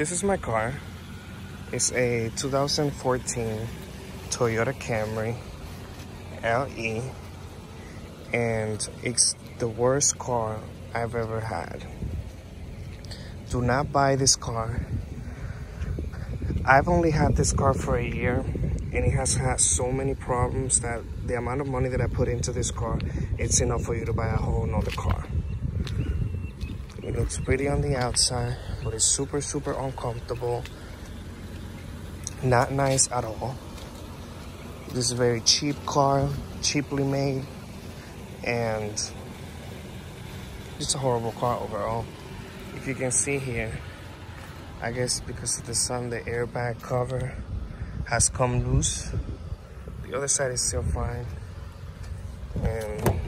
this is my car. It's a 2014 Toyota Camry LE. And it's the worst car I've ever had. Do not buy this car. I've only had this car for a year and it has had so many problems that the amount of money that I put into this car, it's enough for you to buy a whole nother car. It looks pretty on the outside, but it's super, super uncomfortable. Not nice at all. This is a very cheap car, cheaply made, and it's a horrible car overall. If you can see here, I guess because of the sun, the airbag cover has come loose. The other side is still fine. And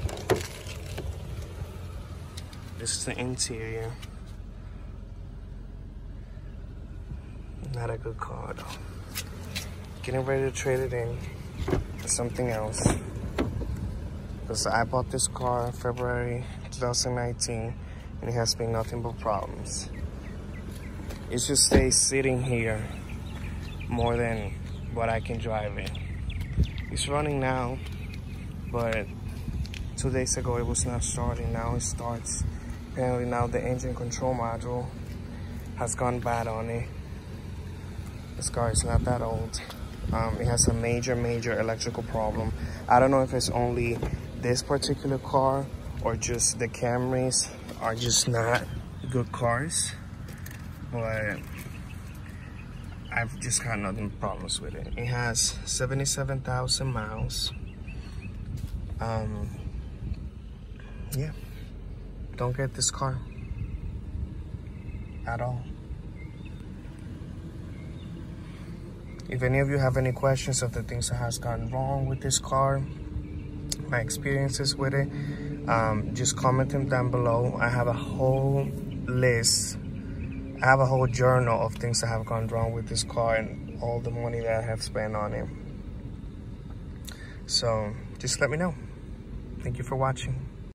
this is the interior. Not a good car though. Getting ready to trade it in for something else. Because I bought this car February 2019 and it has been nothing but problems. It just stays sitting here more than what I can drive it. It's running now, but two days ago it was not starting. Now it starts. Apparently now the engine control module has gone bad on it. This car is not that old. Um, it has a major, major electrical problem. I don't know if it's only this particular car or just the Camrys are just not good cars. But I've just had nothing problems with it. It has 77,000 miles. Um, yeah, don't get this car at all. If any of you have any questions of the things that has gone wrong with this car, my experiences with it, um, just comment them down below. I have a whole list. I have a whole journal of things that have gone wrong with this car and all the money that I have spent on it. So just let me know. Thank you for watching.